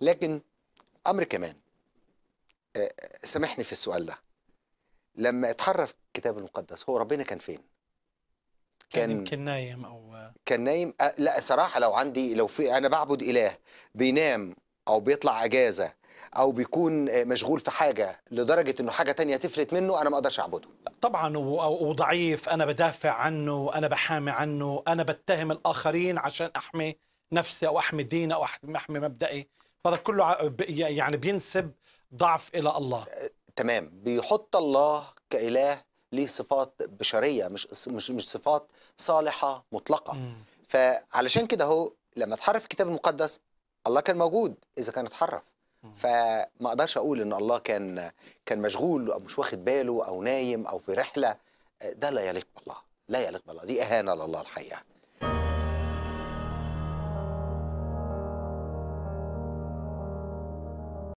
لكن أمر كمان. آه، سامحني في السؤال ده. لما اتحرف الكتاب المقدس هو ربنا كان فين؟ كان يمكن نايم أو كان نايم؟ أه لا صراحة لو عندي لو في أنا بعبد إله بينام أو بيطلع أجازة أو بيكون آه، مشغول في حاجة لدرجة إنه حاجة تانية تفلت منه أنا ما أقدرش أعبده. طبعا وضعيف أنا بدافع عنه أنا بحامي عنه أنا بتهم الآخرين عشان أحمي نفسي أو أحمي ديني أو أحمي مبدئي. فهذا كله يعني بينسب ضعف إلى الله. تمام. بيحط الله كإله ليه صفات بشرية مش مش مش صفات صالحة مطلقة. مم. فعلشان كده هو لما اتحرف الكتاب المقدس الله كان موجود إذا كان اتحرف. فما أقدرش أقول إن الله كان كان مشغول أو مش واخد باله أو نايم أو في رحلة. ده لا يليق بالله. لا يليق بالله. دي إهانة لله الحقيقة.